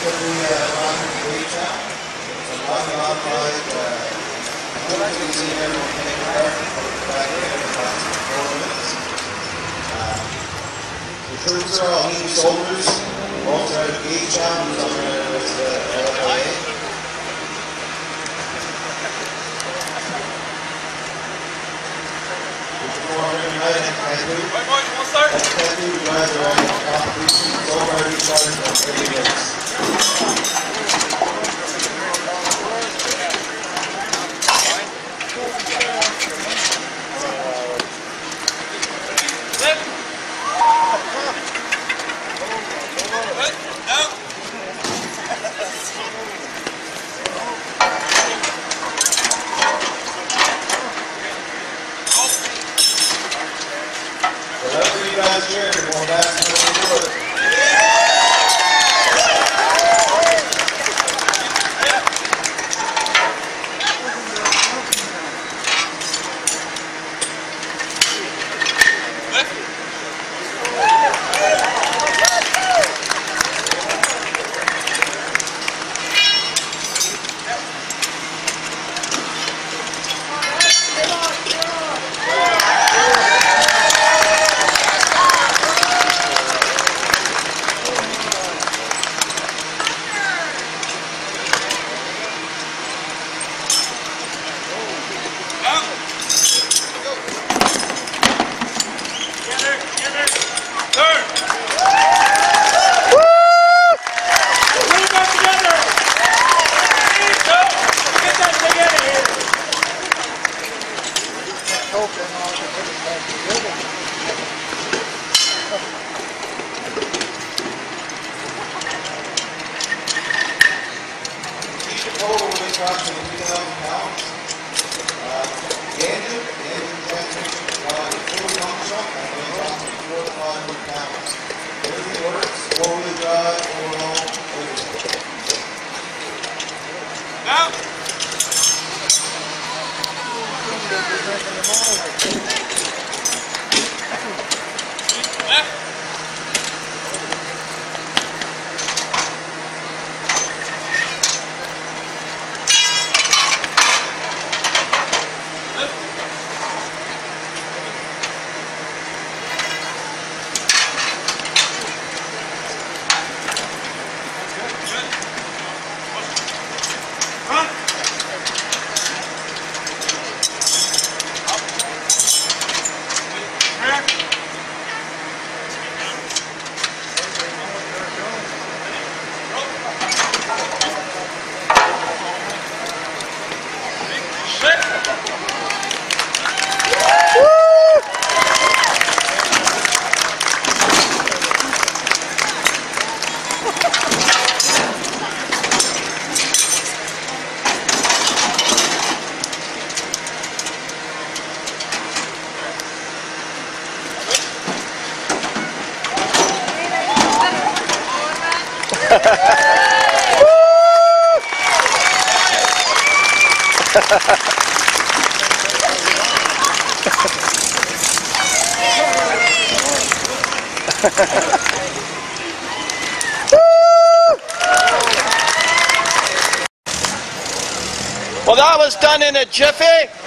We, run the reach out? So run the modified, uh, I can see everyone take a breath, back. Uh, The troops are are is you. Right, boys, to start? Good. Everything. Now. Front. Well, that was done in a jiffy.